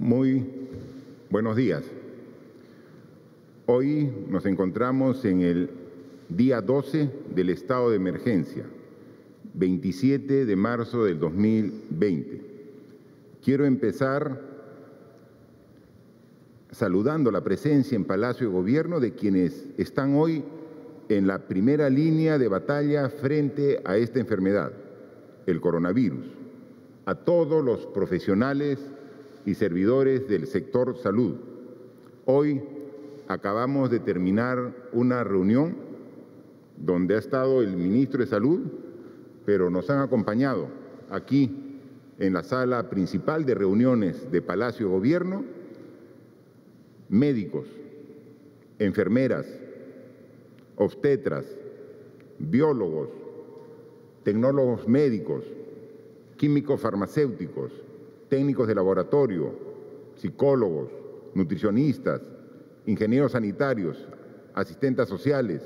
Muy buenos días. Hoy nos encontramos en el día 12 del estado de emergencia, 27 de marzo del 2020. Quiero empezar saludando la presencia en Palacio de Gobierno de quienes están hoy en la primera línea de batalla frente a esta enfermedad, el coronavirus, a todos los profesionales y servidores del sector salud. Hoy acabamos de terminar una reunión donde ha estado el ministro de Salud, pero nos han acompañado aquí en la sala principal de reuniones de Palacio Gobierno médicos, enfermeras, obstetras, biólogos, tecnólogos médicos, químicos farmacéuticos, técnicos de laboratorio, psicólogos, nutricionistas, ingenieros sanitarios, asistentes sociales,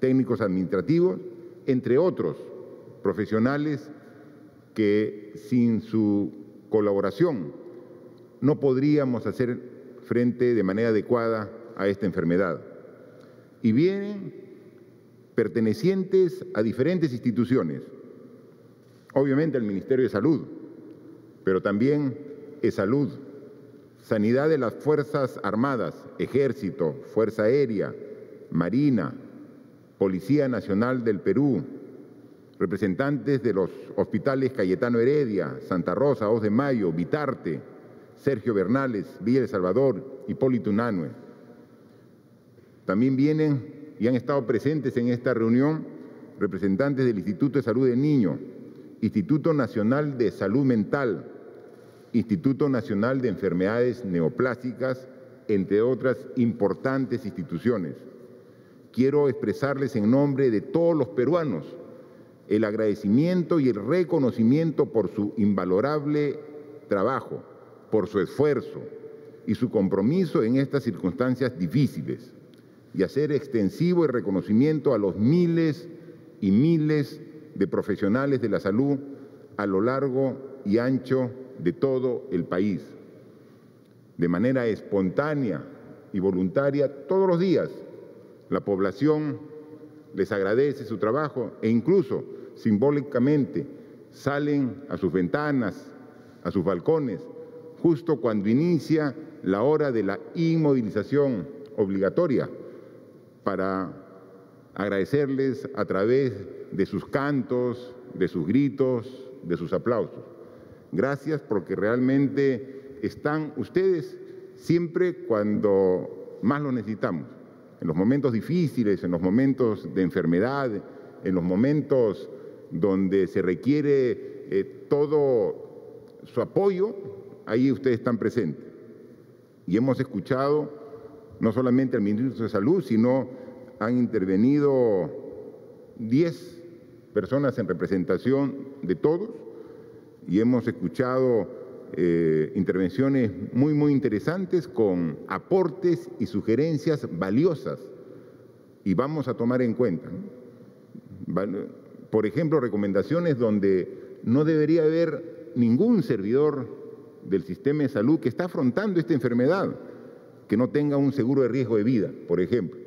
técnicos administrativos, entre otros profesionales que sin su colaboración no podríamos hacer frente de manera adecuada a esta enfermedad. Y vienen pertenecientes a diferentes instituciones, obviamente al Ministerio de Salud, pero también es salud, sanidad de las Fuerzas Armadas, Ejército, Fuerza Aérea, Marina, Policía Nacional del Perú, representantes de los hospitales Cayetano Heredia, Santa Rosa, Os de Mayo, Vitarte, Sergio Bernales, Villa El Salvador, Hipólito Unanue. También vienen y han estado presentes en esta reunión representantes del Instituto de Salud del Niño, Instituto Nacional de Salud Mental, Instituto Nacional de Enfermedades Neoplásicas, entre otras importantes instituciones. Quiero expresarles en nombre de todos los peruanos el agradecimiento y el reconocimiento por su invalorable trabajo por su esfuerzo y su compromiso en estas circunstancias difíciles y hacer extensivo el reconocimiento a los miles y miles de profesionales de la salud a lo largo y ancho de todo el país. De manera espontánea y voluntaria, todos los días, la población les agradece su trabajo e incluso simbólicamente salen a sus ventanas, a sus balcones, justo cuando inicia la hora de la inmovilización obligatoria para agradecerles a través de sus cantos, de sus gritos, de sus aplausos. Gracias porque realmente están ustedes siempre cuando más lo necesitamos, en los momentos difíciles, en los momentos de enfermedad, en los momentos donde se requiere eh, todo su apoyo, ahí ustedes están presentes. Y hemos escuchado no solamente al ministro de Salud, sino han intervenido 10 personas en representación de todos y hemos escuchado eh, intervenciones muy, muy interesantes con aportes y sugerencias valiosas y vamos a tomar en cuenta. Por ejemplo, recomendaciones donde no debería haber ningún servidor del sistema de salud que está afrontando esta enfermedad, que no tenga un seguro de riesgo de vida, por ejemplo.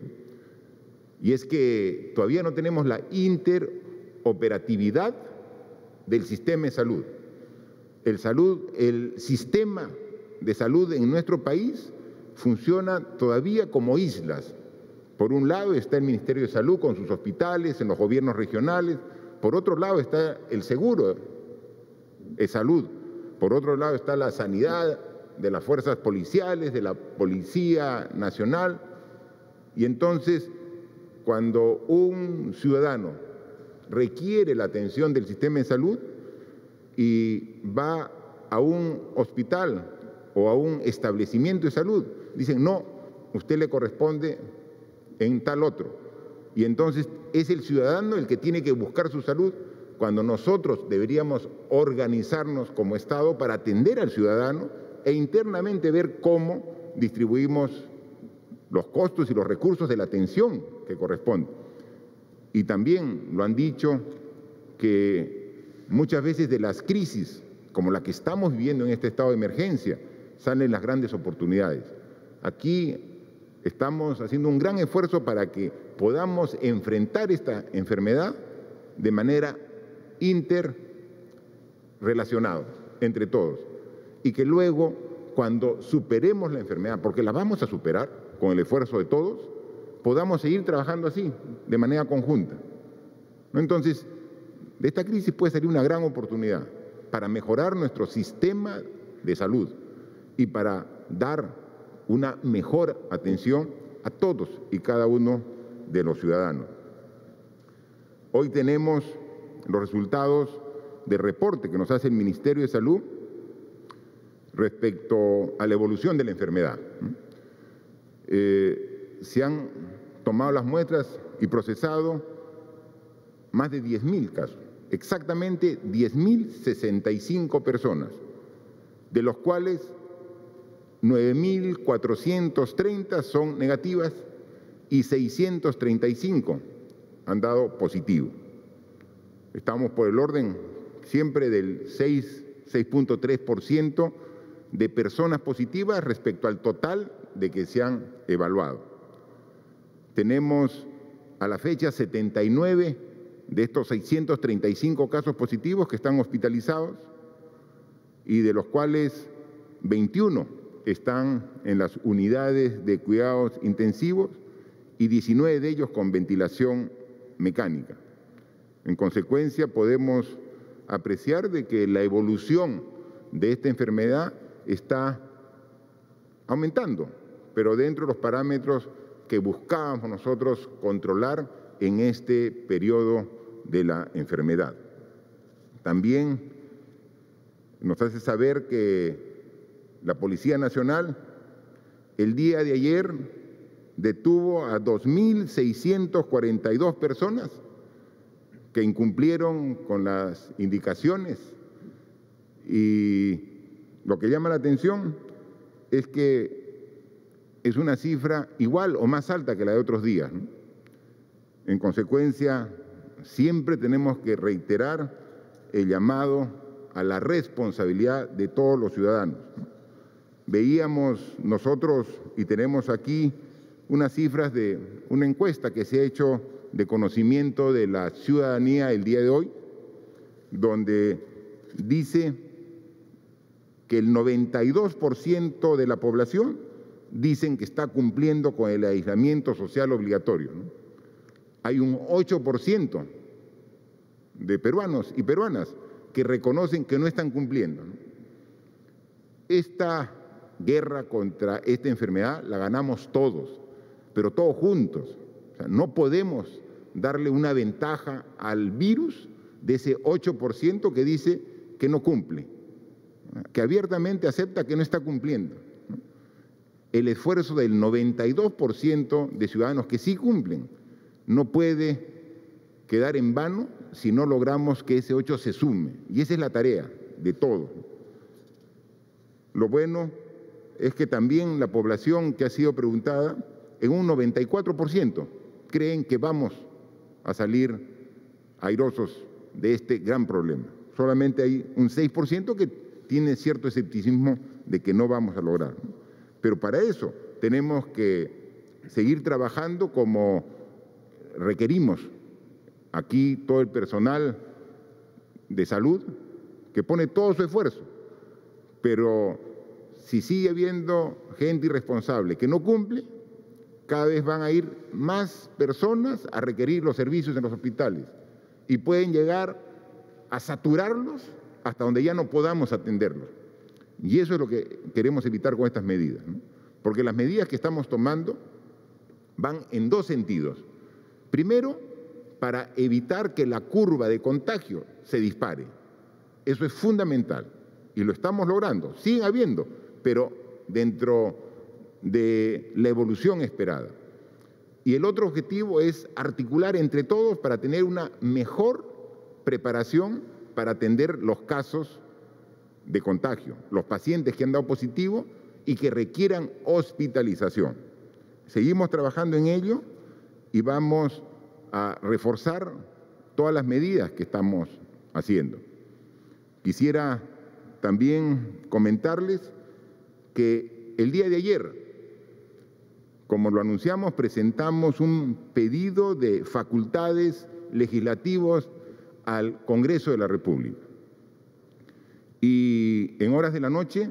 Y es que todavía no tenemos la interoperatividad del sistema de salud. El, salud, el sistema de salud en nuestro país funciona todavía como islas. Por un lado está el Ministerio de Salud con sus hospitales, en los gobiernos regionales. Por otro lado está el seguro de salud por otro lado está la sanidad de las fuerzas policiales, de la Policía Nacional. Y entonces, cuando un ciudadano requiere la atención del sistema de salud y va a un hospital o a un establecimiento de salud, dicen, no, usted le corresponde en tal otro. Y entonces es el ciudadano el que tiene que buscar su salud cuando nosotros deberíamos organizarnos como Estado para atender al ciudadano e internamente ver cómo distribuimos los costos y los recursos de la atención que corresponde. Y también lo han dicho que muchas veces de las crisis como la que estamos viviendo en este estado de emergencia, salen las grandes oportunidades. Aquí estamos haciendo un gran esfuerzo para que podamos enfrentar esta enfermedad de manera interrelacionada entre todos y que luego cuando superemos la enfermedad, porque la vamos a superar con el esfuerzo de todos, podamos seguir trabajando así, de manera conjunta. Entonces, de esta crisis puede salir una gran oportunidad para mejorar nuestro sistema de salud y para dar una mejor atención a todos y cada uno de los ciudadanos. Hoy tenemos los resultados del reporte que nos hace el Ministerio de Salud respecto a la evolución de la enfermedad. Eh, se han tomado las muestras y procesado más de 10.000 casos, exactamente 10.065 personas, de los cuales 9.430 son negativas y 635 han dado positivo. Estamos por el orden siempre del 6.3% de personas positivas respecto al total de que se han evaluado. Tenemos a la fecha 79 de estos 635 casos positivos que están hospitalizados y de los cuales 21 están en las unidades de cuidados intensivos y 19 de ellos con ventilación mecánica. En consecuencia, podemos apreciar de que la evolución de esta enfermedad está aumentando, pero dentro de los parámetros que buscábamos nosotros controlar en este periodo de la enfermedad. También nos hace saber que la Policía Nacional el día de ayer detuvo a 2.642 personas que incumplieron con las indicaciones y lo que llama la atención es que es una cifra igual o más alta que la de otros días. En consecuencia, siempre tenemos que reiterar el llamado a la responsabilidad de todos los ciudadanos. Veíamos nosotros, y tenemos aquí unas cifras de una encuesta que se ha hecho de conocimiento de la ciudadanía el día de hoy, donde dice que el 92% de la población dicen que está cumpliendo con el aislamiento social obligatorio. Hay un 8% de peruanos y peruanas que reconocen que no están cumpliendo. Esta guerra contra esta enfermedad la ganamos todos, pero todos juntos. no podemos darle una ventaja al virus de ese 8% que dice que no cumple, que abiertamente acepta que no está cumpliendo. El esfuerzo del 92% de ciudadanos que sí cumplen no puede quedar en vano si no logramos que ese 8 se sume. Y esa es la tarea de todos. Lo bueno es que también la población que ha sido preguntada, en un 94% creen que vamos a salir airosos de este gran problema. Solamente hay un 6% que tiene cierto escepticismo de que no vamos a lograr. Pero para eso tenemos que seguir trabajando como requerimos aquí todo el personal de salud que pone todo su esfuerzo, pero si sigue habiendo gente irresponsable que no cumple, cada vez van a ir más personas a requerir los servicios en los hospitales y pueden llegar a saturarlos hasta donde ya no podamos atenderlos. Y eso es lo que queremos evitar con estas medidas, porque las medidas que estamos tomando van en dos sentidos. Primero, para evitar que la curva de contagio se dispare. Eso es fundamental y lo estamos logrando. Siguen habiendo pero dentro de la evolución esperada. Y el otro objetivo es articular entre todos para tener una mejor preparación para atender los casos de contagio, los pacientes que han dado positivo y que requieran hospitalización. Seguimos trabajando en ello y vamos a reforzar todas las medidas que estamos haciendo. Quisiera también comentarles que el día de ayer, como lo anunciamos, presentamos un pedido de facultades legislativos al Congreso de la República. Y en horas de la noche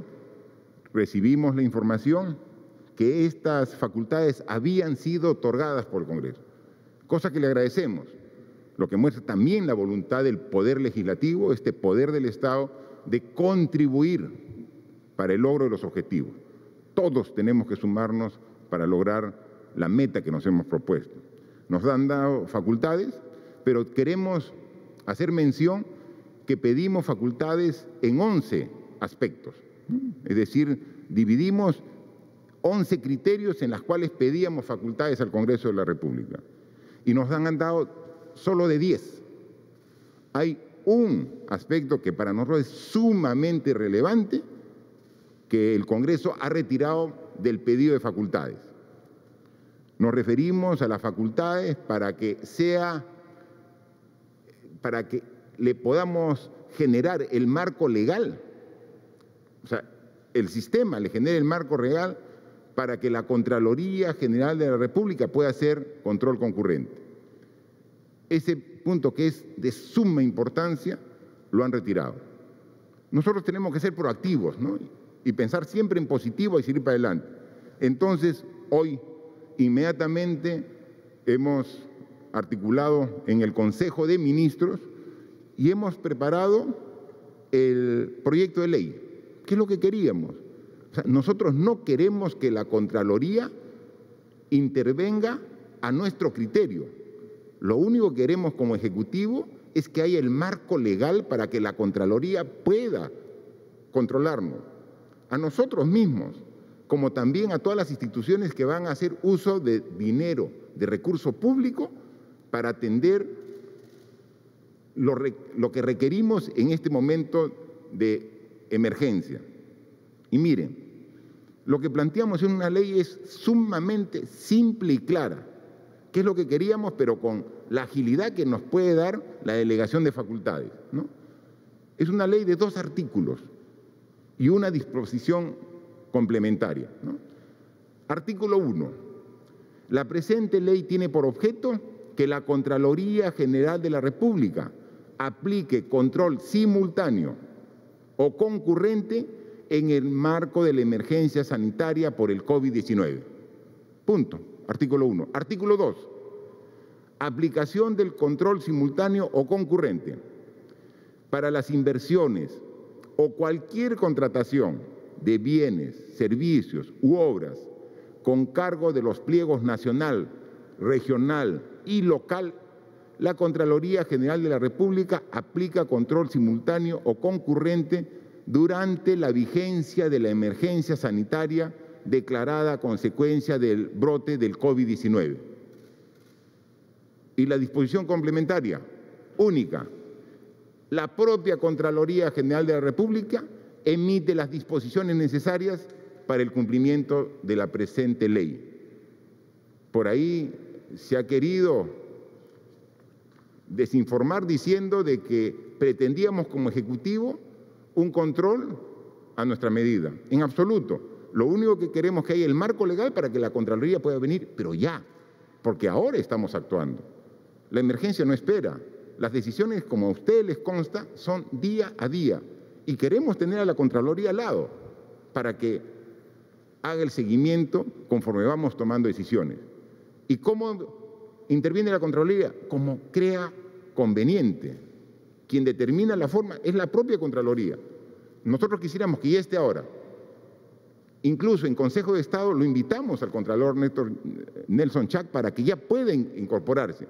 recibimos la información que estas facultades habían sido otorgadas por el Congreso, cosa que le agradecemos, lo que muestra también la voluntad del Poder Legislativo, este poder del Estado, de contribuir para el logro de los objetivos. Todos tenemos que sumarnos para lograr la meta que nos hemos propuesto. Nos han dado facultades, pero queremos hacer mención que pedimos facultades en 11 aspectos. Es decir, dividimos 11 criterios en los cuales pedíamos facultades al Congreso de la República. Y nos han dado solo de 10. Hay un aspecto que para nosotros es sumamente relevante, que el Congreso ha retirado del pedido de facultades. Nos referimos a las facultades para que sea, para que le podamos generar el marco legal, o sea, el sistema le genere el marco legal para que la Contraloría General de la República pueda hacer control concurrente. Ese punto que es de suma importancia lo han retirado. Nosotros tenemos que ser proactivos ¿no? y pensar siempre en positivo y seguir para adelante. Entonces, hoy inmediatamente hemos articulado en el Consejo de Ministros y hemos preparado el proyecto de ley. ¿Qué es lo que queríamos? Nosotros no queremos que la Contraloría intervenga a nuestro criterio. Lo único que queremos como Ejecutivo es que haya el marco legal para que la Contraloría pueda controlarnos. A nosotros mismos, como también a todas las instituciones que van a hacer uso de dinero, de recurso público, para atender lo, lo que requerimos en este momento de emergencia. Y miren, lo que planteamos en una ley es sumamente simple y clara, que es lo que queríamos, pero con la agilidad que nos puede dar la delegación de facultades. Es una ley de dos artículos y una disposición complementaria. Artículo 1. La presente ley tiene por objeto que la Contraloría General de la República aplique control simultáneo o concurrente en el marco de la emergencia sanitaria por el COVID-19. Punto. Artículo 1. Artículo 2. Aplicación del control simultáneo o concurrente para las inversiones o cualquier contratación de bienes, servicios u obras con cargo de los pliegos nacional, regional y local, la Contraloría General de la República aplica control simultáneo o concurrente durante la vigencia de la emergencia sanitaria declarada a consecuencia del brote del COVID-19. Y la disposición complementaria, única, la propia Contraloría General de la República emite las disposiciones necesarias para el cumplimiento de la presente ley. Por ahí se ha querido desinformar diciendo de que pretendíamos como Ejecutivo un control a nuestra medida. En absoluto. Lo único que queremos es que haya el marco legal para que la Contraloría pueda venir, pero ya, porque ahora estamos actuando. La emergencia no espera. Las decisiones, como a ustedes les consta, son día a día. Y queremos tener a la Contraloría al lado para que haga el seguimiento conforme vamos tomando decisiones. ¿Y cómo interviene la Contraloría? Como crea conveniente. Quien determina la forma es la propia Contraloría. Nosotros quisiéramos que ya esté ahora. Incluso en Consejo de Estado lo invitamos al Contralor Nelson Chac para que ya pueda incorporarse.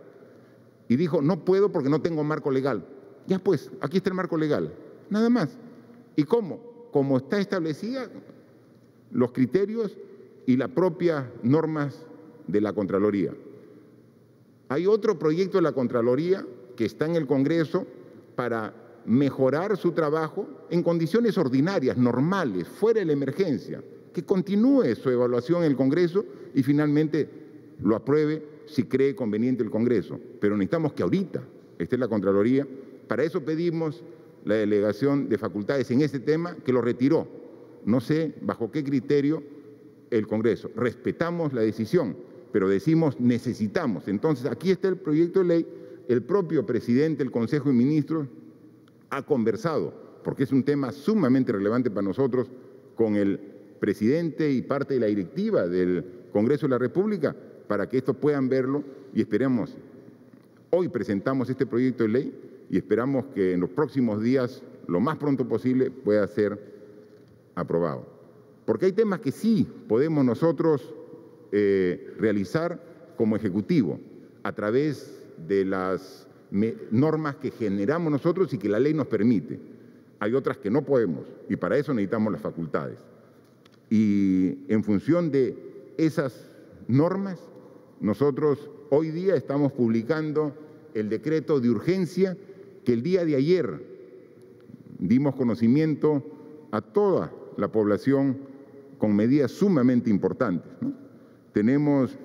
Y dijo, no puedo porque no tengo marco legal. Ya pues, aquí está el marco legal. Nada más. ¿Y cómo? Como está establecida los criterios y las propias normas de la Contraloría. Hay otro proyecto de la Contraloría que está en el Congreso para mejorar su trabajo en condiciones ordinarias, normales, fuera de la emergencia, que continúe su evaluación en el Congreso y finalmente lo apruebe si cree conveniente el Congreso. Pero necesitamos que ahorita esté la Contraloría. Para eso pedimos la delegación de facultades en ese tema, que lo retiró. no sé bajo qué criterio el Congreso. Respetamos la decisión, pero decimos necesitamos. Entonces, aquí está el proyecto de ley, el propio presidente del Consejo de Ministros ha conversado, porque es un tema sumamente relevante para nosotros, con el presidente y parte de la directiva del Congreso de la República, para que esto puedan verlo y esperamos. Hoy presentamos este proyecto de ley y esperamos que en los próximos días, lo más pronto posible, pueda ser aprobado. Porque hay temas que sí podemos nosotros eh, realizar como Ejecutivo a través de las normas que generamos nosotros y que la ley nos permite. Hay otras que no podemos y para eso necesitamos las facultades. Y en función de esas normas, nosotros hoy día estamos publicando el decreto de urgencia que el día de ayer dimos conocimiento a toda la población con medidas sumamente importantes. Tenemos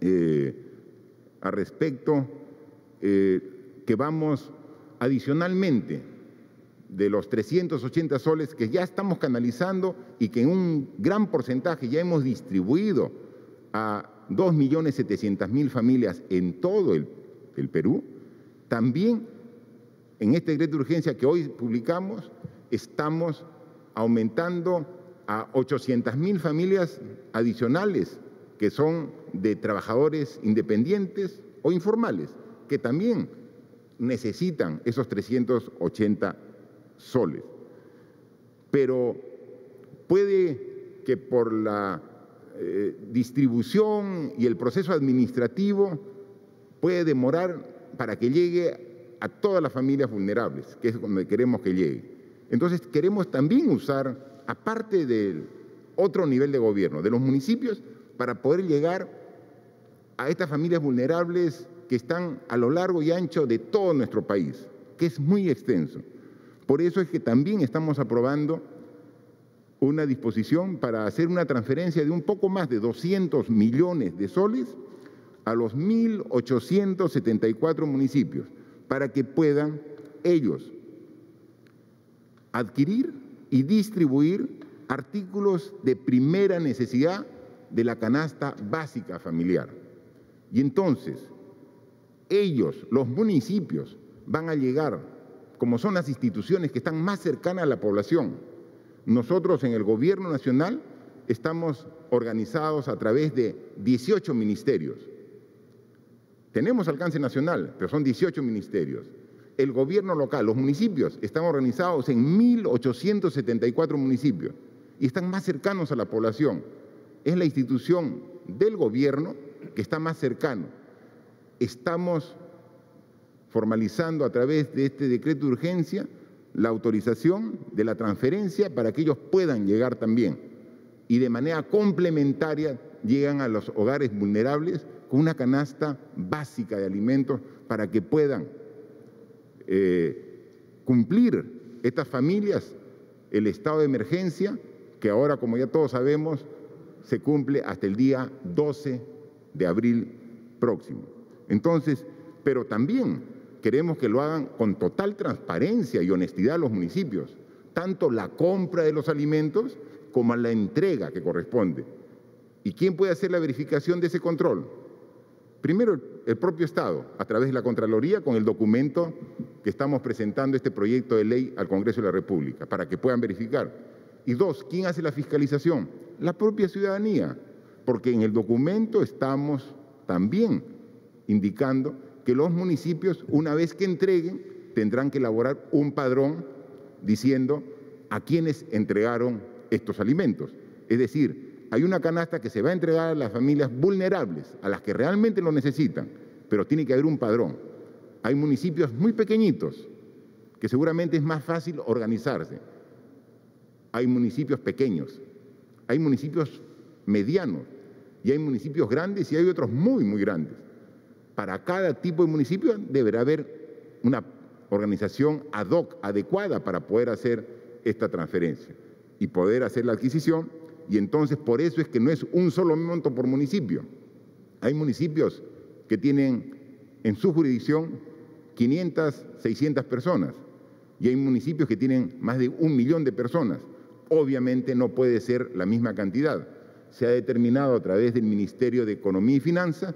eh, a respecto eh, que vamos adicionalmente de los 380 soles que ya estamos canalizando y que en un gran porcentaje ya hemos distribuido a 2.700.000 familias en todo el, el Perú, también en este decreto de urgencia que hoy publicamos, estamos aumentando a 800 mil familias adicionales que son de trabajadores independientes o informales, que también necesitan esos 380 soles. Pero puede que por la eh, distribución y el proceso administrativo puede demorar para que llegue a todas las familias vulnerables, que es donde queremos que llegue. Entonces queremos también usar, aparte del otro nivel de gobierno, de los municipios, para poder llegar a estas familias vulnerables que están a lo largo y ancho de todo nuestro país, que es muy extenso. Por eso es que también estamos aprobando una disposición para hacer una transferencia de un poco más de 200 millones de soles a los 1.874 municipios para que puedan ellos adquirir y distribuir artículos de primera necesidad de la canasta básica familiar. Y entonces, ellos, los municipios, van a llegar, como son las instituciones que están más cercanas a la población. Nosotros en el Gobierno Nacional estamos organizados a través de 18 ministerios tenemos alcance nacional, pero son 18 ministerios. El gobierno local, los municipios, están organizados en 1.874 municipios y están más cercanos a la población. Es la institución del gobierno que está más cercano. Estamos formalizando a través de este decreto de urgencia la autorización de la transferencia para que ellos puedan llegar también y de manera complementaria llegan a los hogares vulnerables con una canasta básica de alimentos para que puedan eh, cumplir estas familias el estado de emergencia, que ahora, como ya todos sabemos, se cumple hasta el día 12 de abril próximo. Entonces, pero también queremos que lo hagan con total transparencia y honestidad los municipios, tanto la compra de los alimentos como la entrega que corresponde. ¿Y quién puede hacer la verificación de ese control? Primero, el propio Estado, a través de la Contraloría, con el documento que estamos presentando este proyecto de ley al Congreso de la República, para que puedan verificar. Y dos, ¿quién hace la fiscalización? La propia ciudadanía, porque en el documento estamos también indicando que los municipios, una vez que entreguen, tendrán que elaborar un padrón diciendo a quienes entregaron estos alimentos. Es decir, hay una canasta que se va a entregar a las familias vulnerables, a las que realmente lo necesitan, pero tiene que haber un padrón. Hay municipios muy pequeñitos que seguramente es más fácil organizarse. Hay municipios pequeños, hay municipios medianos y hay municipios grandes y hay otros muy, muy grandes. Para cada tipo de municipio deberá haber una organización ad hoc adecuada para poder hacer esta transferencia y poder hacer la adquisición y entonces por eso es que no es un solo monto por municipio. Hay municipios que tienen en su jurisdicción 500, 600 personas y hay municipios que tienen más de un millón de personas. obviamente no puede ser la misma cantidad. Se ha determinado a través del Ministerio de Economía y Finanzas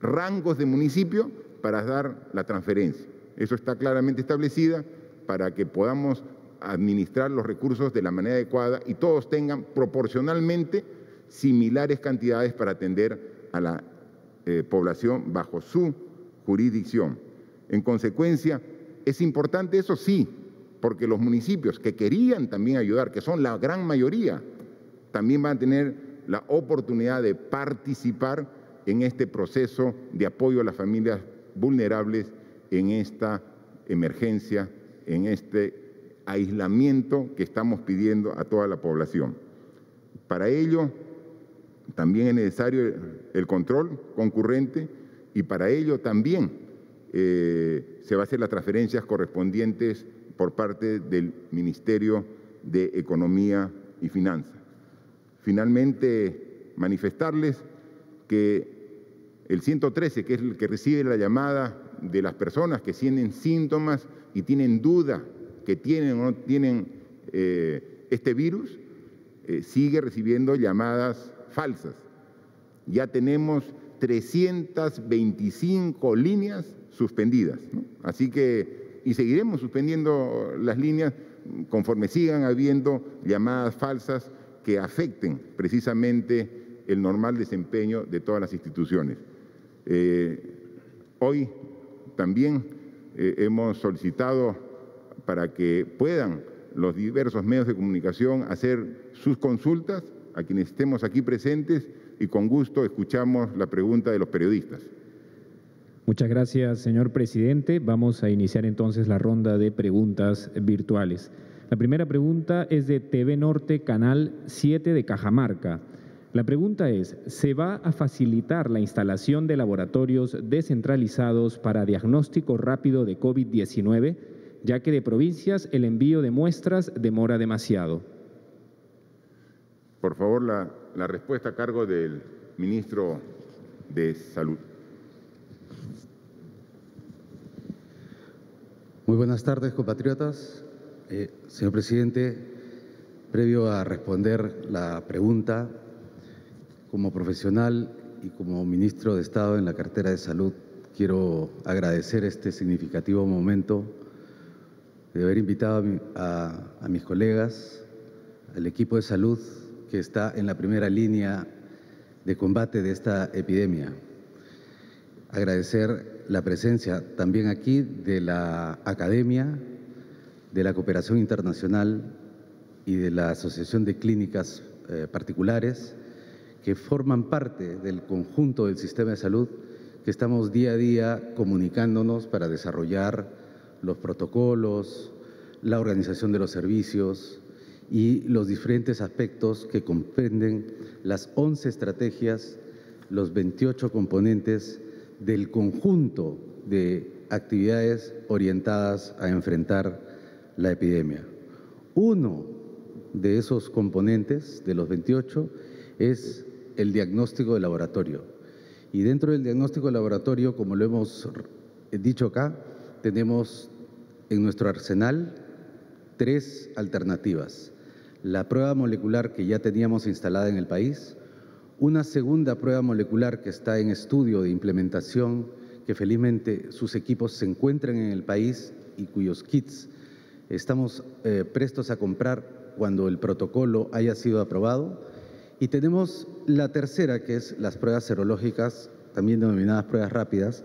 rangos de municipio para dar la transferencia. Eso está claramente establecida para que podamos administrar los recursos de la manera adecuada y todos tengan proporcionalmente similares cantidades para atender a la eh, población bajo su jurisdicción. En consecuencia, ¿es importante eso? Sí, porque los municipios que querían también ayudar, que son la gran mayoría, también van a tener la oportunidad de participar en este proceso de apoyo a las familias vulnerables en esta emergencia, en este aislamiento que estamos pidiendo a toda la población. Para ello, también es necesario el control concurrente y para ello también eh, se va a hacer las transferencias correspondientes por parte del Ministerio de Economía y Finanzas. Finalmente, manifestarles que el 113, que es el que recibe la llamada de las personas que tienen síntomas y tienen duda que tienen o no tienen eh, este virus, eh, sigue recibiendo llamadas falsas. Ya tenemos 325 líneas suspendidas. Así que, y seguiremos suspendiendo las líneas conforme sigan habiendo llamadas falsas que afecten precisamente el normal desempeño de todas las instituciones. Eh, hoy también eh, hemos solicitado para que puedan los diversos medios de comunicación hacer sus consultas a quienes estemos aquí presentes y con gusto escuchamos la pregunta de los periodistas. Muchas gracias, señor presidente. Vamos a iniciar entonces la ronda de preguntas virtuales. La primera pregunta es de TV Norte, Canal 7 de Cajamarca. La pregunta es, ¿se va a facilitar la instalación de laboratorios descentralizados para diagnóstico rápido de COVID-19, ya que de provincias el envío de muestras demora demasiado? Por favor, la, respuesta a cargo del ministro de Salud. Muy buenas tardes, compatriotas. Eh, señor presidente, previo a responder la pregunta, como profesional y como ministro de Estado en la cartera de Salud, quiero agradecer este significativo momento de haber invitado a mis colegas, al equipo de salud que está en la primera línea de combate de esta epidemia. Agradecer la presencia también aquí de la Academia, de la Cooperación Internacional y de la Asociación de Clínicas eh, Particulares, que forman parte del conjunto del sistema de salud que estamos día a día comunicándonos para desarrollar los protocolos, la organización de los servicios, y los diferentes aspectos que comprenden las 11 estrategias, los 28 componentes del conjunto de actividades orientadas a enfrentar la epidemia. Uno de esos componentes, de los 28, es el diagnóstico de laboratorio. Y dentro del diagnóstico de laboratorio, como lo hemos dicho acá, tenemos en nuestro arsenal tres alternativas la prueba molecular que ya teníamos instalada en el país, una segunda prueba molecular que está en estudio de implementación, que felizmente sus equipos se encuentran en el país y cuyos kits estamos eh, prestos a comprar cuando el protocolo haya sido aprobado. Y tenemos la tercera, que es las pruebas serológicas, también denominadas pruebas rápidas.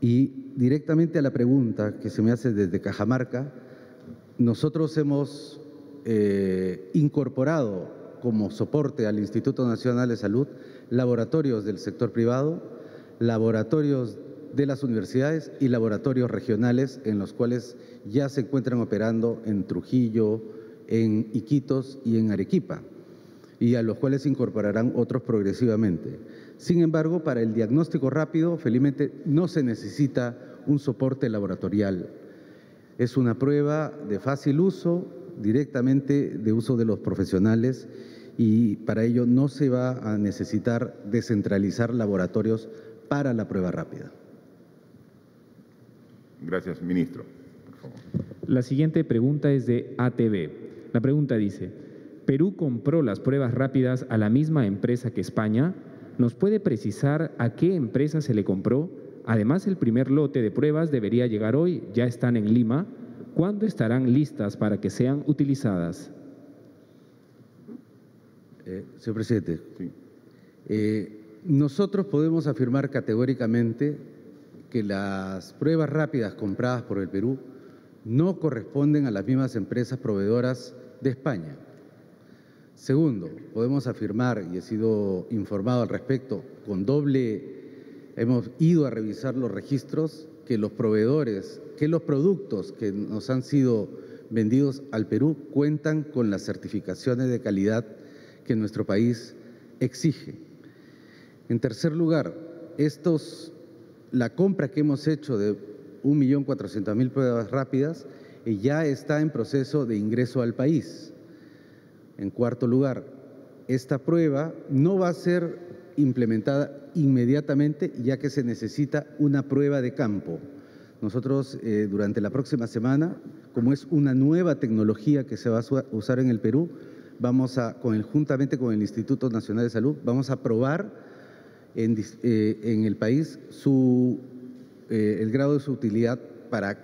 Y directamente a la pregunta que se me hace desde Cajamarca, nosotros hemos eh, incorporado como soporte al Instituto Nacional de Salud laboratorios del sector privado, laboratorios de las universidades y laboratorios regionales en los cuales ya se encuentran operando en Trujillo, en Iquitos y en Arequipa, y a los cuales se incorporarán otros progresivamente. Sin embargo, para el diagnóstico rápido, felizmente no se necesita un soporte laboratorial. Es una prueba de fácil uso, directamente de uso de los profesionales y para ello no se va a necesitar descentralizar laboratorios para la prueba rápida. Gracias, ministro. La siguiente pregunta es de ATV. La pregunta dice, Perú compró las pruebas rápidas a la misma empresa que España. ¿Nos puede precisar a qué empresa se le compró? Además, el primer lote de pruebas debería llegar hoy, ya están en Lima. ¿Cuándo estarán listas para que sean utilizadas? Eh, señor presidente, eh, nosotros podemos afirmar categóricamente que las pruebas rápidas compradas por el Perú no corresponden a las mismas empresas proveedoras de España. Segundo, podemos afirmar, y he sido informado al respecto, con doble, hemos ido a revisar los registros, que los proveedores, que los productos que nos han sido vendidos al Perú cuentan con las certificaciones de calidad que nuestro país exige. En tercer lugar, estos, la compra que hemos hecho de 1.400.000 pruebas rápidas ya está en proceso de ingreso al país. En cuarto lugar, esta prueba no va a ser implementada inmediatamente ya que se necesita una prueba de campo. Nosotros eh, durante la próxima semana, como es una nueva tecnología que se va a usar en el Perú, vamos a, conjuntamente con el Instituto Nacional de Salud, vamos a probar en, eh, el país su, eh, el grado de su utilidad para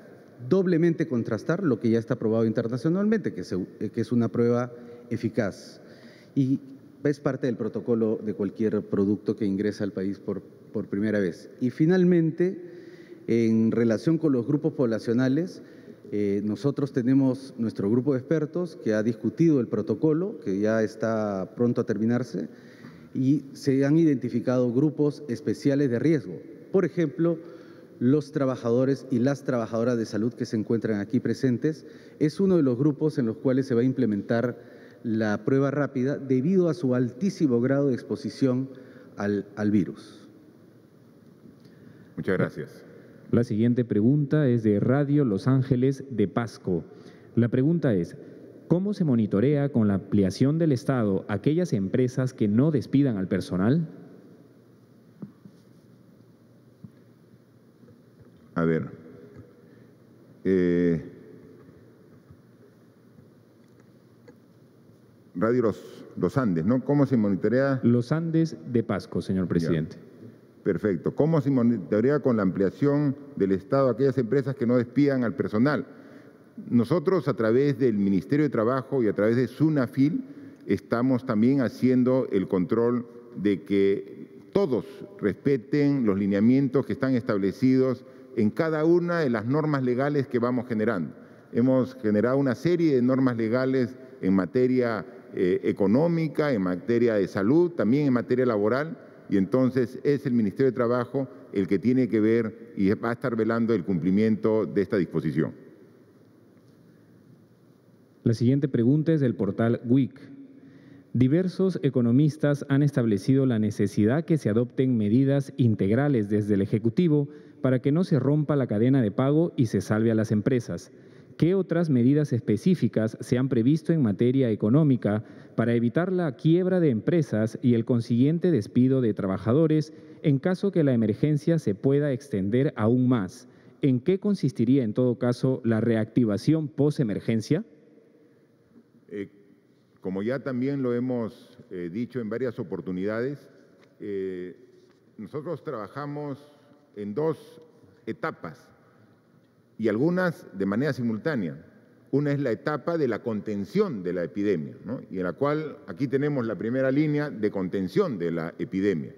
doblemente contrastar lo que ya está probado internacionalmente, que, eh, que es una prueba eficaz. Y es parte del protocolo de cualquier producto que ingresa al país por, por primera vez. Y finalmente, en relación con los grupos poblacionales, eh, nosotros tenemos nuestro grupo de expertos que ha discutido el protocolo, que ya está pronto a terminarse, y se han identificado grupos especiales de riesgo. Por ejemplo, los trabajadores y las trabajadoras de salud que se encuentran aquí presentes es uno de los grupos en los cuales se va a implementar la prueba rápida debido a su altísimo grado de exposición al, al virus. Muchas gracias. La siguiente pregunta es de Radio Los Ángeles de Pasco. La pregunta es, ¿cómo se monitorea con la ampliación del Estado aquellas empresas que no despidan al personal? A ver. Eh, Radio los, los, Andes, ¿no? ¿Cómo se monitorea? Los Andes de Pasco, señor presidente. Perfecto. ¿Cómo se monitorea con la ampliación del Estado a aquellas empresas que no despidan al personal? Nosotros a través del Ministerio de Trabajo y a través de SUNAFIL estamos también haciendo el control de que todos respeten los lineamientos que están establecidos en cada una de las normas legales que vamos generando. Hemos generado una serie de normas legales en materia eh, económica, en materia de salud, también en materia laboral, y entonces es el Ministerio de Trabajo el que tiene que ver y va a estar velando el cumplimiento de esta disposición. La siguiente pregunta es del portal WIC. Diversos economistas han establecido la necesidad que se adopten medidas integrales desde el Ejecutivo para que no se rompa la cadena de pago y se salve a las empresas. ¿Qué otras medidas específicas se han previsto en materia económica para evitar la quiebra de empresas y el consiguiente despido de trabajadores en caso que la emergencia se pueda extender aún más? ¿En qué consistiría en todo caso la reactivación post-emergencia? Como ya también lo hemos eh, dicho en varias oportunidades, eh, nosotros trabajamos en dos etapas y algunas de manera simultánea. Una es la etapa de la contención de la epidemia, y en la cual aquí tenemos la primera línea de contención de la epidemia.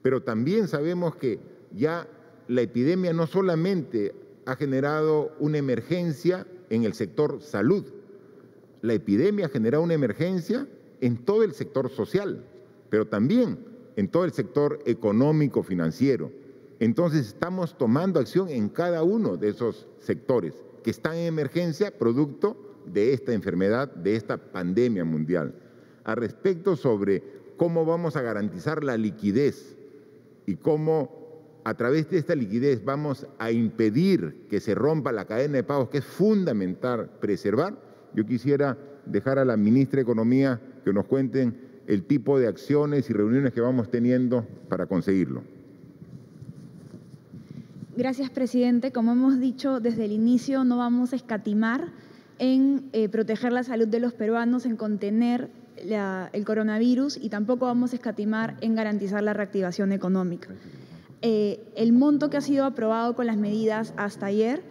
Pero también sabemos que ya la epidemia no solamente ha generado una emergencia en el sector salud, la epidemia ha generado una emergencia en todo el sector social, pero también en todo el sector económico, financiero. Entonces estamos tomando acción en cada uno de esos sectores que están en emergencia producto de esta enfermedad, de esta pandemia mundial. A respecto sobre cómo vamos a garantizar la liquidez y cómo a través de esta liquidez vamos a impedir que se rompa la cadena de pagos, que es fundamental preservar, yo quisiera dejar a la ministra de Economía que nos cuenten el tipo de acciones y reuniones que vamos teniendo para conseguirlo. Gracias, presidente. Como hemos dicho desde el inicio, no vamos a escatimar en eh, proteger la salud de los peruanos, en contener el coronavirus y tampoco vamos a escatimar en garantizar la reactivación económica. Eh, el monto que ha sido aprobado con las medidas hasta ayer,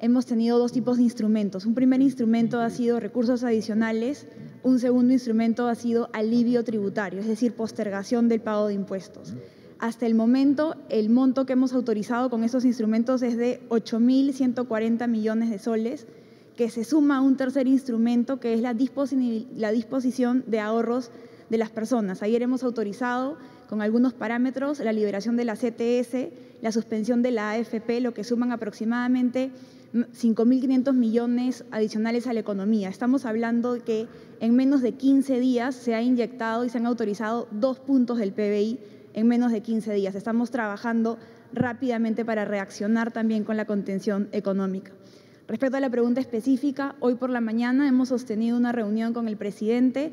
hemos tenido dos tipos de instrumentos. Un primer instrumento ha sido recursos adicionales, un segundo instrumento ha sido alivio tributario, es decir, postergación del pago de impuestos. Hasta el momento, el monto que hemos autorizado con estos instrumentos es de 8.140 millones de soles, que se suma a un tercer instrumento que es la, disposición de ahorros de las personas. Ayer hemos autorizado con algunos parámetros la liberación de la CTS, la suspensión de la AFP, lo que suman aproximadamente 5.500 millones adicionales a la economía. Estamos hablando de que en menos de 15 días se ha inyectado y se han autorizado dos puntos del PBI en menos de 15 días. Estamos trabajando rápidamente para reaccionar también con la contención económica. Respecto a la pregunta específica, hoy por la mañana hemos sostenido una reunión con el presidente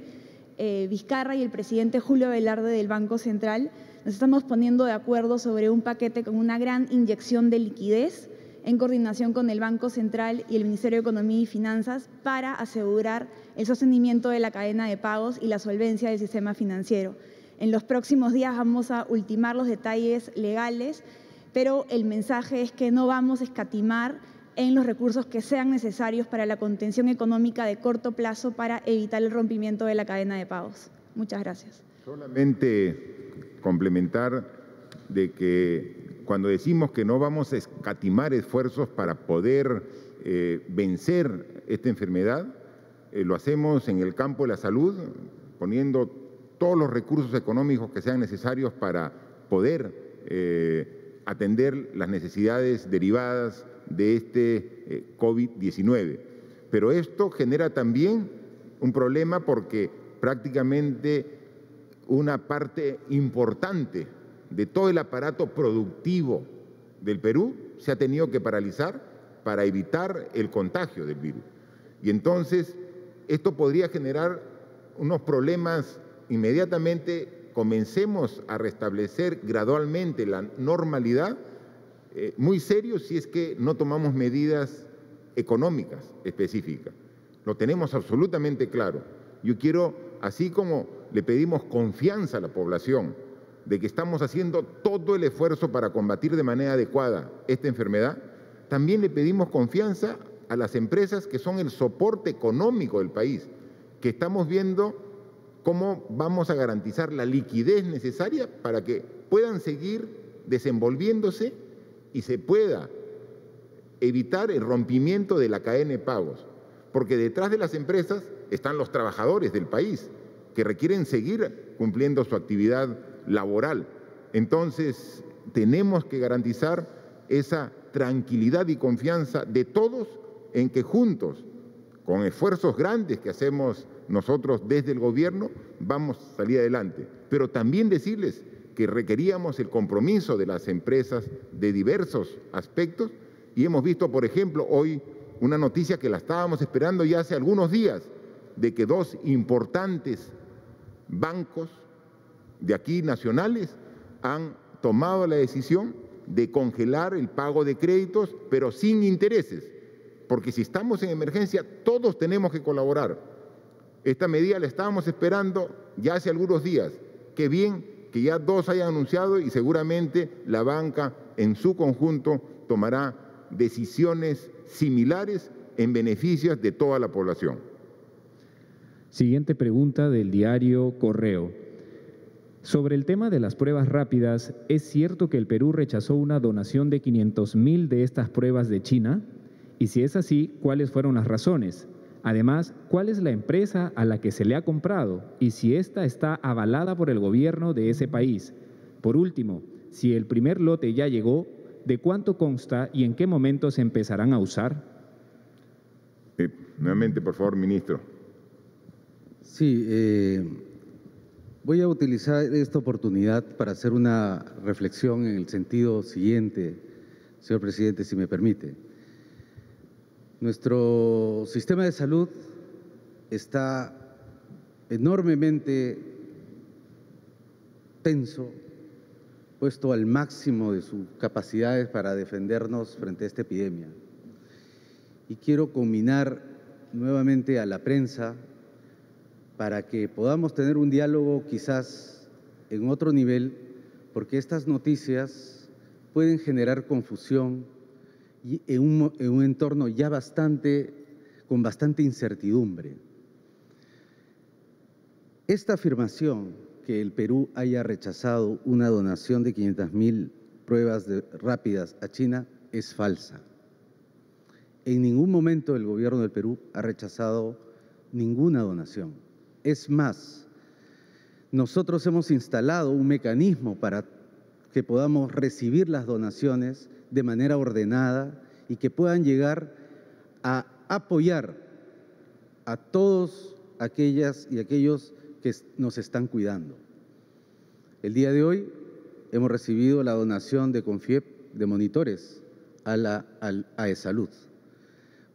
eh, Vizcarra y el presidente Julio Velarde del Banco Central. Nos estamos poniendo de acuerdo sobre un paquete con una gran inyección de liquidez en coordinación con el Banco Central y el Ministerio de Economía y Finanzas para asegurar el sostenimiento de la cadena de pagos y la solvencia del sistema financiero. En los próximos días vamos a ultimar los detalles legales, pero el mensaje es que no vamos a escatimar en los recursos que sean necesarios para la contención económica de corto plazo para evitar el rompimiento de la cadena de pagos. Muchas gracias. Solamente complementar de que cuando decimos que no vamos a escatimar esfuerzos para poder eh, vencer esta enfermedad, eh, lo hacemos en el campo de la salud, poniendo todos los recursos económicos que sean necesarios para poder eh, atender las necesidades derivadas de este eh, COVID-19. Pero esto genera también un problema porque prácticamente una parte importante de todo el aparato productivo del Perú se ha tenido que paralizar para evitar el contagio del virus. Y entonces esto podría generar unos problemas inmediatamente comencemos a restablecer gradualmente la normalidad, eh, muy serio si es que no tomamos medidas económicas específicas. Lo tenemos absolutamente claro. Yo quiero, así como le pedimos confianza a la población de que estamos haciendo todo el esfuerzo para combatir de manera adecuada esta enfermedad, también le pedimos confianza a las empresas que son el soporte económico del país, que estamos viendo cómo vamos a garantizar la liquidez necesaria para que puedan seguir desenvolviéndose y se pueda evitar el rompimiento de la cadena de pagos. Porque detrás de las empresas están los trabajadores del país que requieren seguir cumpliendo su actividad laboral. Entonces, tenemos que garantizar esa tranquilidad y confianza de todos en que juntos, con esfuerzos grandes que hacemos nosotros desde el gobierno vamos a salir adelante. Pero también decirles que requeríamos el compromiso de las empresas de diversos aspectos y hemos visto, por ejemplo, hoy una noticia que la estábamos esperando ya hace algunos días, de que dos importantes bancos de aquí nacionales han tomado la decisión de congelar el pago de créditos, pero sin intereses, porque si estamos en emergencia, todos tenemos que colaborar. Esta medida la estábamos esperando ya hace algunos días. Qué bien que ya dos hayan anunciado y seguramente la banca en su conjunto tomará decisiones similares en beneficio de toda la población. Siguiente pregunta del diario Correo. Sobre el tema de las pruebas rápidas, ¿es cierto que el Perú rechazó una donación de 500 mil de estas pruebas de China? Y si es así, ¿cuáles fueron las razones? Además, ¿cuál es la empresa a la que se le ha comprado y si ésta está avalada por el gobierno de ese país? Por último, si el primer lote ya llegó, ¿de cuánto consta y en qué momento se empezarán a usar? Eh, nuevamente, por favor, ministro. Sí, eh, voy a utilizar esta oportunidad para hacer una reflexión en el sentido siguiente, señor presidente, si me permite. Nuestro sistema de salud está enormemente tenso, puesto al máximo de sus capacidades para defendernos frente a esta epidemia. Y quiero combinar nuevamente a la prensa para que podamos tener un diálogo quizás en otro nivel, porque estas noticias pueden generar confusión y en un, en un entorno ya bastante, con bastante incertidumbre. Esta afirmación que el Perú haya rechazado una donación de 500.000 pruebas rápidas a China es falsa. En ningún momento el gobierno del Perú ha rechazado ninguna donación. Es más, nosotros hemos instalado un mecanismo para que podamos recibir las donaciones de manera ordenada y que puedan llegar a apoyar a todos aquellas y aquellos que nos están cuidando. El día de hoy hemos recibido la donación de Confiep de monitores a la a Salud.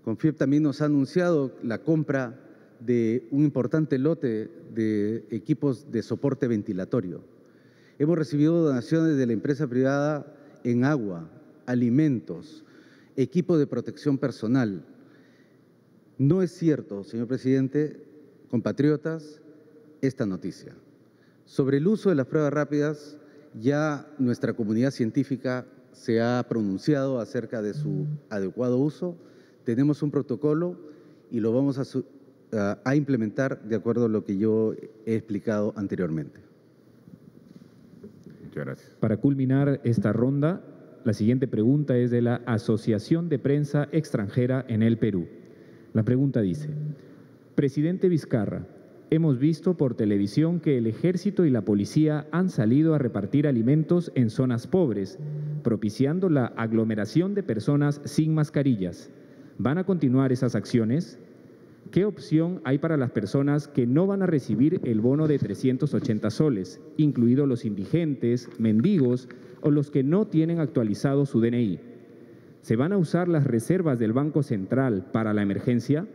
Confiep también nos ha anunciado la compra de un importante lote de equipos de soporte ventilatorio. Hemos recibido donaciones de la empresa privada en agua, alimentos, equipo de protección personal. No es cierto, señor presidente, compatriotas, esta noticia. Sobre el uso de las pruebas rápidas, ya nuestra comunidad científica se ha pronunciado acerca de su adecuado uso. Tenemos un protocolo y lo vamos a, a implementar de acuerdo a lo que yo he explicado anteriormente. Muchas gracias. Para culminar esta ronda, la siguiente pregunta es de la Asociación de Prensa Extranjera en el Perú. La pregunta dice, Presidente Vizcarra, hemos visto por televisión que el ejército y la policía han salido a repartir alimentos en zonas pobres, propiciando la aglomeración de personas sin mascarillas. ¿Van a continuar esas acciones? ¿Qué opción hay para las personas que no van a recibir el bono de 380 soles, incluidos los indigentes, mendigos o los que no tienen actualizado su DNI? ¿Se van a usar las reservas del Banco Central para la emergencia?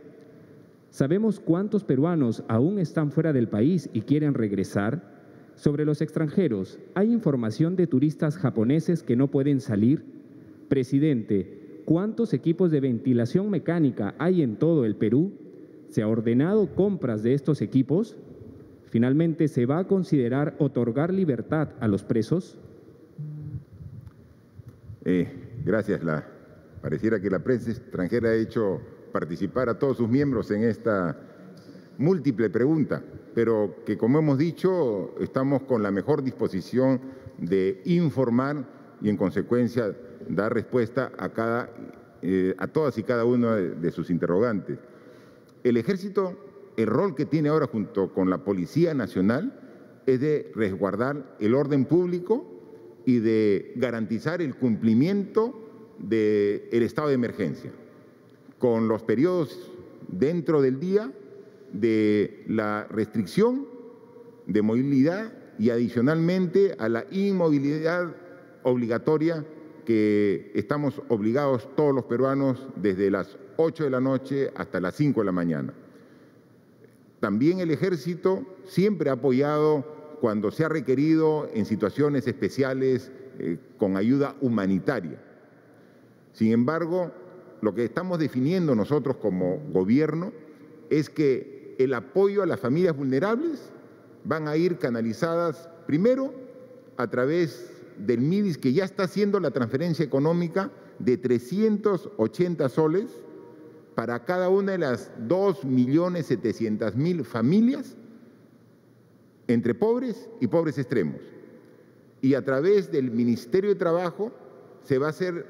¿Sabemos cuántos peruanos aún están fuera del país y quieren regresar? Sobre los extranjeros, ¿hay información de turistas japoneses que no pueden salir? Presidente, ¿cuántos equipos de ventilación mecánica hay en todo el Perú? ¿Se ha ordenado compras de estos equipos? Finalmente, ¿se va a considerar otorgar libertad a los presos? Eh, gracias. La, pareciera que la prensa extranjera ha hecho participar a todos sus miembros en esta múltiple pregunta, pero que como hemos dicho, estamos con la mejor disposición de informar y en consecuencia dar respuesta a, cada, eh, a todas y cada uno de sus interrogantes. El ejército, el rol que tiene ahora junto con la Policía Nacional es de resguardar el orden público y de garantizar el cumplimiento del estado de emergencia con los periodos dentro del día de la restricción de movilidad y adicionalmente a la inmovilidad obligatoria que estamos obligados todos los peruanos desde las 8 de la noche hasta las 5 de la mañana. También el ejército siempre ha apoyado cuando se ha requerido en situaciones especiales eh, con ayuda humanitaria. Sin embargo, lo que estamos definiendo nosotros como gobierno es que el apoyo a las familias vulnerables van a ir canalizadas primero a través del MIDIS que ya está haciendo la transferencia económica de 380 soles para cada una de las 2.700.000 familias entre pobres y pobres extremos. Y a través del Ministerio de Trabajo se va a hacer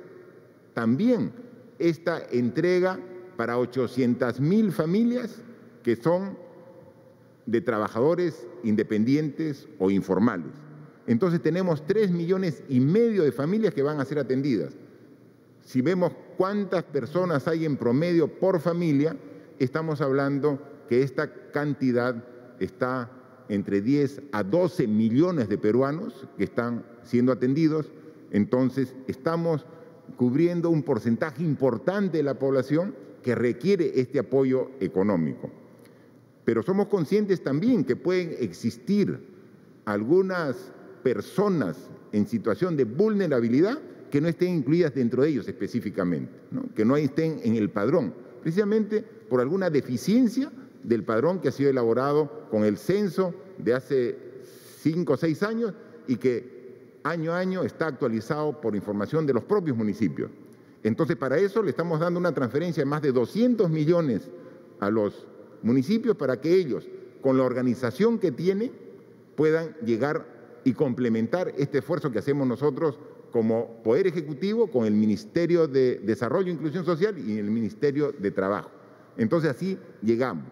también esta entrega para 800 mil familias que son de trabajadores independientes o informales. Entonces tenemos 3 millones y medio de familias que van a ser atendidas. Si vemos cuántas personas hay en promedio por familia, estamos hablando que esta cantidad está entre 10 a 12 millones de peruanos que están siendo atendidos. Entonces estamos cubriendo un porcentaje importante de la población que requiere este apoyo económico. Pero somos conscientes también que pueden existir algunas personas en situación de vulnerabilidad que no estén incluidas dentro de ellos específicamente, que no estén en el padrón. precisamente por alguna deficiencia del padrón que ha sido elaborado con el censo de hace cinco o seis años y que año a año está actualizado por información de los propios municipios. Entonces, para eso le estamos dando una transferencia de más de 200 millones a los municipios para que ellos, con la organización que tienen, puedan llegar y complementar este esfuerzo que hacemos nosotros como Poder Ejecutivo con el Ministerio de Desarrollo e Inclusión Social y el Ministerio de Trabajo. Entonces así llegamos.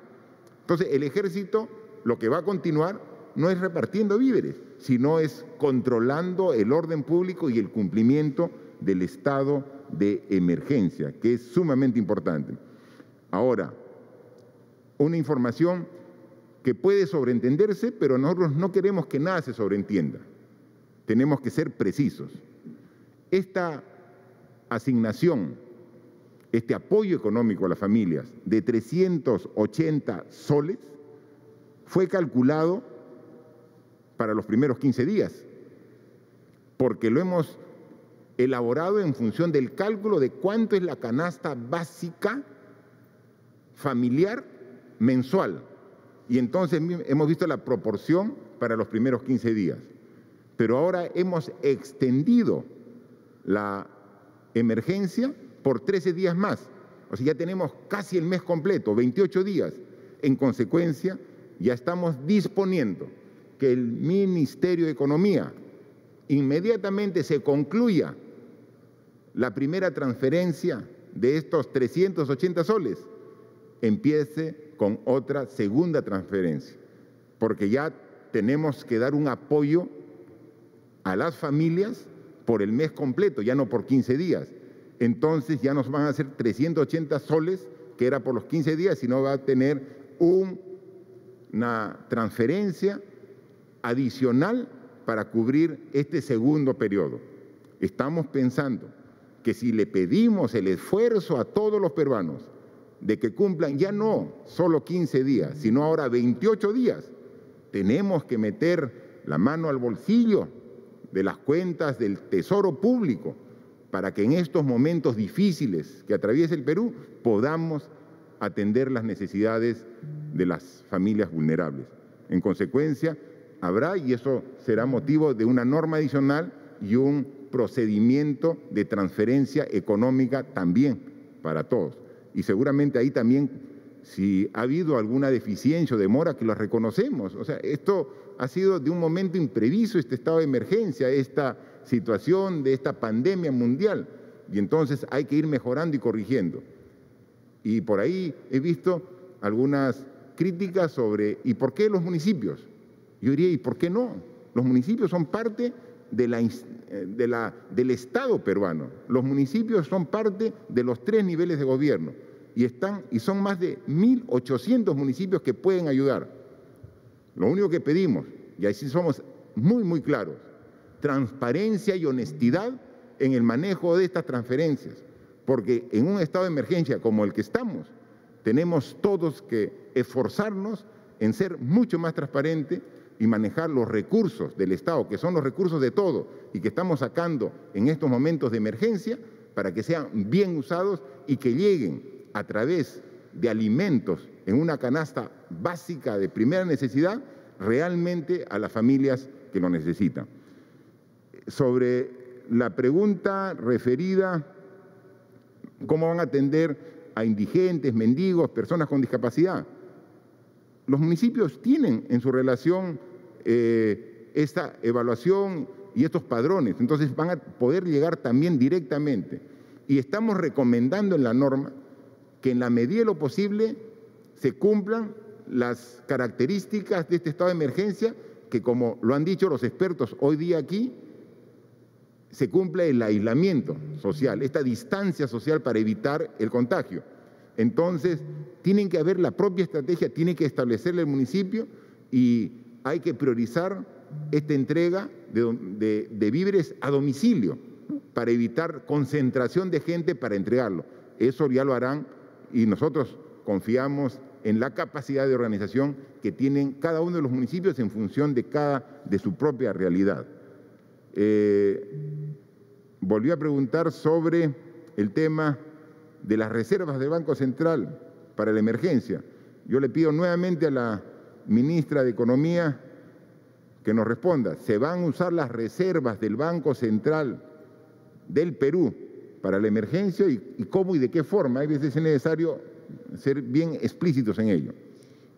Entonces el ejército lo que va a continuar no es repartiendo víveres, sino es controlando el orden público y el cumplimiento del estado de emergencia, que es sumamente importante. Ahora, una información que puede sobreentenderse, pero nosotros no queremos que nada se sobreentienda. Tenemos que ser precisos. Esta asignación, este apoyo económico a las familias de 380 soles, fue calculado para los primeros 15 días, porque lo hemos elaborado en función del cálculo de cuánto es la canasta básica familiar mensual. Y entonces hemos visto la proporción para los primeros 15 días. Pero ahora hemos extendido la emergencia por 13 días más. O sea, ya tenemos casi el mes completo, 28 días. En consecuencia, ya estamos disponiendo que el Ministerio de Economía inmediatamente se concluya la primera transferencia de estos 380 soles, empiece con otra segunda transferencia, porque ya tenemos que dar un apoyo a las familias por el mes completo, ya no por 15 días. Entonces ya nos van a hacer 380 soles, que era por los 15 días, sino va a tener una transferencia adicional para cubrir este segundo periodo. Estamos pensando que si le pedimos el esfuerzo a todos los peruanos de que cumplan ya no solo 15 días, sino ahora 28 días, tenemos que meter la mano al bolsillo de las cuentas del Tesoro Público para que en estos momentos difíciles que atraviesa el Perú podamos atender las necesidades de las familias vulnerables. En consecuencia, habrá, y eso será motivo de una norma adicional y un procedimiento de transferencia económica también para todos y seguramente ahí también, si ha habido alguna deficiencia o demora, que lo reconocemos. O sea, esto ha sido de un momento imprevisto, este estado de emergencia, esta situación de esta pandemia mundial, y entonces hay que ir mejorando y corrigiendo. Y por ahí he visto algunas críticas sobre, ¿y por qué los municipios? Yo diría, ¿y por qué no? Los municipios son parte la, del Estado peruano. Los municipios son parte de los tres niveles de gobierno y, están, y son más de 1.800 municipios que pueden ayudar. Lo único que pedimos, y ahí sí somos muy, muy claros, transparencia y honestidad en el manejo de estas transferencias, porque en un estado de emergencia como el que estamos, tenemos todos que esforzarnos en ser mucho más transparentes y manejar los recursos del Estado, que son los recursos de todo y que estamos sacando en estos momentos de emergencia, para que sean bien usados y que lleguen a través de alimentos en una canasta básica de primera necesidad realmente a las familias que lo necesitan. Sobre la pregunta referida, ¿cómo van a atender a indigentes, mendigos, personas con discapacidad? Los municipios tienen en su relación eh, esta evaluación y estos padrones, entonces van a poder llegar también directamente. Y estamos recomendando en la norma que en la medida de lo posible se cumplan las características de este estado de emergencia, que como lo han dicho los expertos hoy día aquí, se cumple el aislamiento social, esta distancia social para evitar el contagio. Entonces, tienen que haber la propia estrategia, tiene que establecerle el municipio y hay que priorizar esta entrega de, víveres a domicilio para evitar concentración de gente para entregarlo. Eso ya lo harán y nosotros confiamos en la capacidad de organización que tienen cada uno de los municipios en función de cada de su propia realidad. Eh, volví a preguntar sobre el tema de las reservas del Banco Central para la emergencia. Yo le pido nuevamente a la ministra de Economía que nos responda, ¿se van a usar las reservas del Banco Central del Perú para la emergencia y, cómo y de qué forma? Hay veces es necesario ser bien explícitos en ello.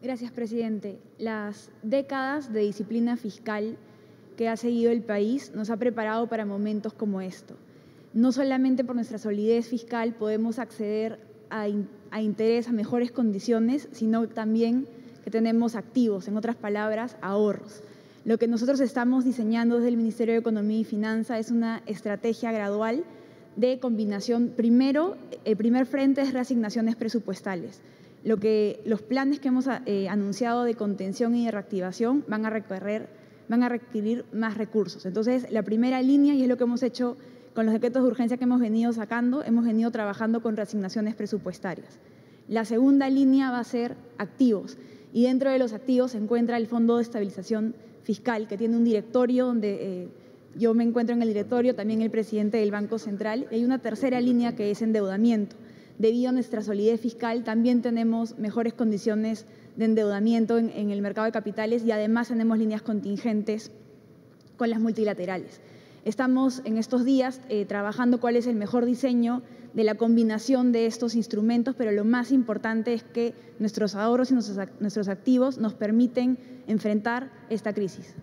Gracias, presidente. Las décadas de disciplina fiscal que ha seguido el país nos ha preparado para momentos como esto. No solamente por nuestra solidez fiscal podemos acceder a, a interés, a mejores condiciones, sino también que tenemos activos, en otras palabras, ahorros. Lo que nosotros estamos diseñando desde el Ministerio de Economía y Finanza es una estrategia gradual de combinación. Primero, el primer frente es reasignaciones presupuestales. Lo que, los planes que hemos eh, anunciado de contención y de reactivación van a, van a requerir más recursos. Entonces, la primera línea, y es lo que hemos hecho con los decretos de urgencia que hemos venido sacando, hemos venido trabajando con reasignaciones presupuestarias. La segunda línea va a ser activos, y dentro de los activos se encuentra el Fondo de Estabilización fiscal, que tiene un directorio donde eh, yo me encuentro en el directorio, también el presidente del Banco Central. hay una tercera línea que es endeudamiento. Debido a nuestra solidez fiscal, también tenemos mejores condiciones de endeudamiento en, el mercado de capitales y además tenemos líneas contingentes con las multilaterales. Estamos en estos días eh, trabajando cuál es el mejor diseño de la combinación de estos instrumentos, pero lo más importante es que nuestros ahorros y nuestros activos nos permiten enfrentar esta crisis.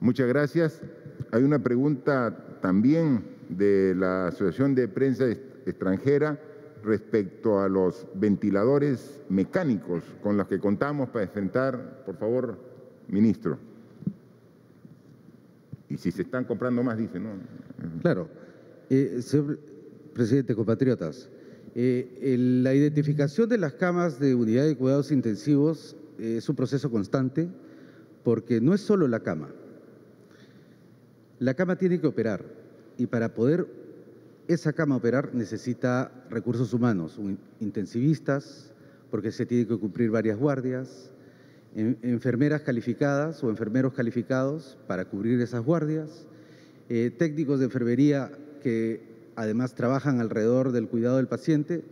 Muchas gracias. Hay una pregunta también de la Asociación de Prensa Extranjera respecto a los ventiladores mecánicos con los que contamos para enfrentar, por favor, ministro. Y si se están comprando más, dice, ¿no? Claro. Eh, señor presidente, compatriotas, eh, la identificación de las camas de unidad de cuidados intensivos eh, es un proceso constante porque no es solo la cama. La cama tiene que operar y para poder esa cama operar necesita recursos humanos, intensivistas, porque se tiene que cumplir varias guardias, enfermeras calificadas o enfermeros calificados para cubrir esas guardias, eh, técnicos de enfermería que además trabajan alrededor del cuidado del paciente.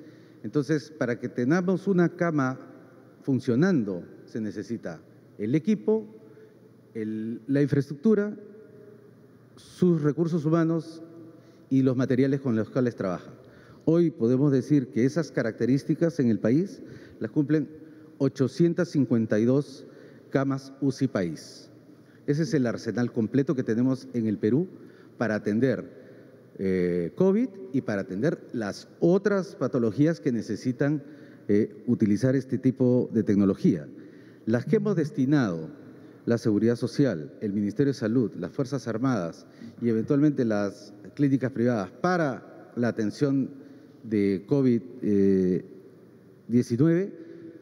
Entonces, para que tengamos una cama funcionando, se necesita el equipo, la infraestructura, sus recursos humanos y los materiales con los cuales trabaja. Hoy podemos decir que esas características en el país las cumplen 852 camas UCI país. Ese es el arsenal completo que tenemos en el Perú para atender eh, COVID y para atender las otras patologías que necesitan eh, utilizar este tipo de tecnología. Las que hemos destinado la Seguridad Social, el Ministerio de Salud, las Fuerzas Armadas y eventualmente las clínicas privadas para la atención de COVID-19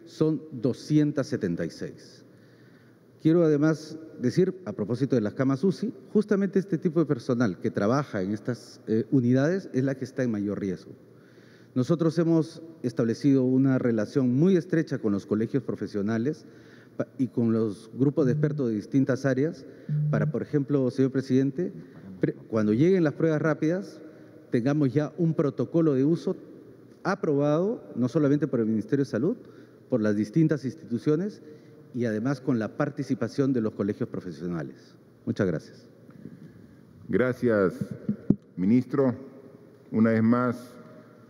son 276. Quiero además decir, a propósito de las camas UCI, justamente este tipo de personal que trabaja en estas eh, unidades es la que está en mayor riesgo. Nosotros hemos establecido una relación muy estrecha con los colegios profesionales y con los grupos de expertos de distintas áreas para, por ejemplo, señor presidente, cuando lleguen las pruebas rápidas, tengamos ya un protocolo de uso aprobado, no solamente por el Ministerio de Salud, por las distintas instituciones y además con la participación de los colegios profesionales. Muchas gracias. Gracias, ministro. Una vez más,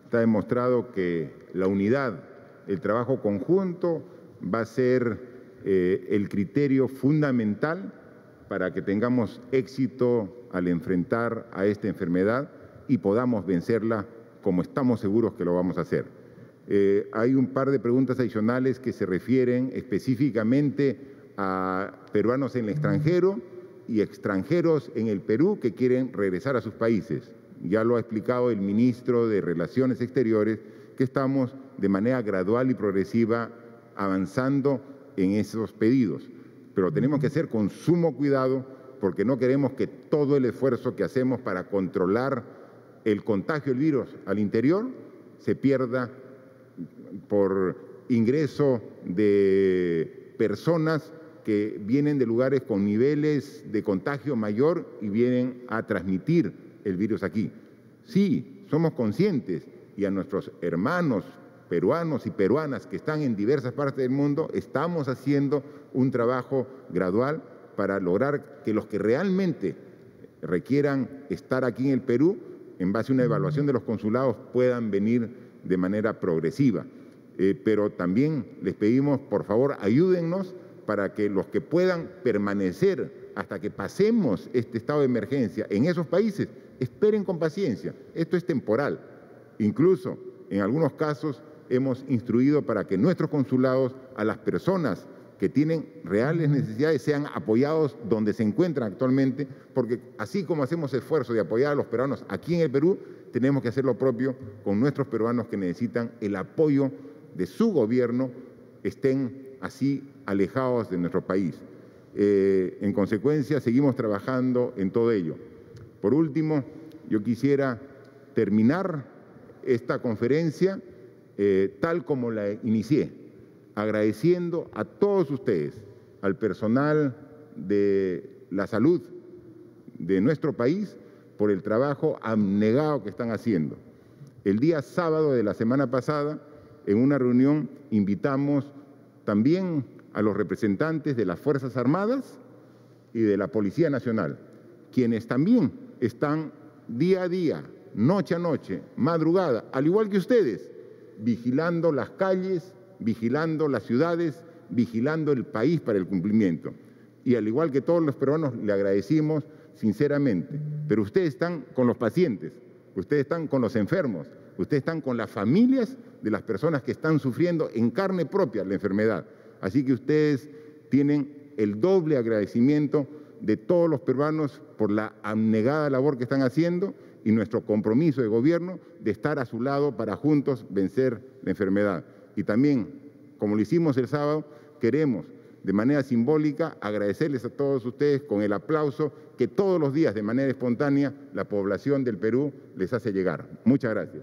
está demostrado que la unidad, el trabajo conjunto va a ser eh, el criterio fundamental para que tengamos éxito al enfrentar a esta enfermedad y podamos vencerla como estamos seguros que lo vamos a hacer. Eh, hay un par de preguntas adicionales que se refieren específicamente a peruanos en el extranjero y extranjeros en el Perú que quieren regresar a sus países. Ya lo ha explicado el ministro de Relaciones Exteriores, que estamos de manera gradual y progresiva avanzando en esos pedidos, pero tenemos que hacer con sumo cuidado porque no queremos que todo el esfuerzo que hacemos para controlar el contagio del virus al interior se pierda por ingreso de personas que vienen de lugares con niveles de contagio mayor y vienen a transmitir el virus aquí. Sí, somos conscientes y a nuestros hermanos peruanos y peruanas que están en diversas partes del mundo, estamos haciendo un trabajo gradual para lograr que los que realmente requieran estar aquí en el Perú, en base a una evaluación de los consulados, puedan venir de manera progresiva. Eh, pero también les pedimos, por favor, ayúdennos para que los que puedan permanecer hasta que pasemos este estado de emergencia en esos países, esperen con paciencia. Esto es temporal. Incluso, en algunos casos, hemos instruido para que nuestros consulados a las personas que tienen reales necesidades sean apoyados donde se encuentran actualmente, porque así como hacemos esfuerzo de apoyar a los peruanos aquí en el Perú, tenemos que hacer lo propio con nuestros peruanos que necesitan el apoyo de su gobierno, estén así alejados de nuestro país. Eh, en consecuencia, seguimos trabajando en todo ello. Por último, yo quisiera terminar esta conferencia eh, tal como la inicié, agradeciendo a todos ustedes, al personal de la salud de nuestro país, por el trabajo abnegado que están haciendo. El día sábado de la semana pasada, en una reunión, invitamos también a los representantes de las Fuerzas Armadas y de la Policía Nacional, quienes también están día a día, noche a noche, madrugada, al igual que ustedes, vigilando las calles, vigilando las ciudades, vigilando el país para el cumplimiento. Y al igual que todos los peruanos, le agradecimos sinceramente. Pero ustedes están con los pacientes, ustedes están con los enfermos, ustedes están con las familias de las personas que están sufriendo en carne propia la enfermedad. Así que ustedes tienen el doble agradecimiento de todos los peruanos por la abnegada labor que están haciendo y nuestro compromiso de gobierno de estar a su lado para juntos vencer la enfermedad. Y también, como lo hicimos el sábado, queremos de manera simbólica agradecerles a todos ustedes con el aplauso que todos los días de manera espontánea la población del Perú les hace llegar. Muchas gracias.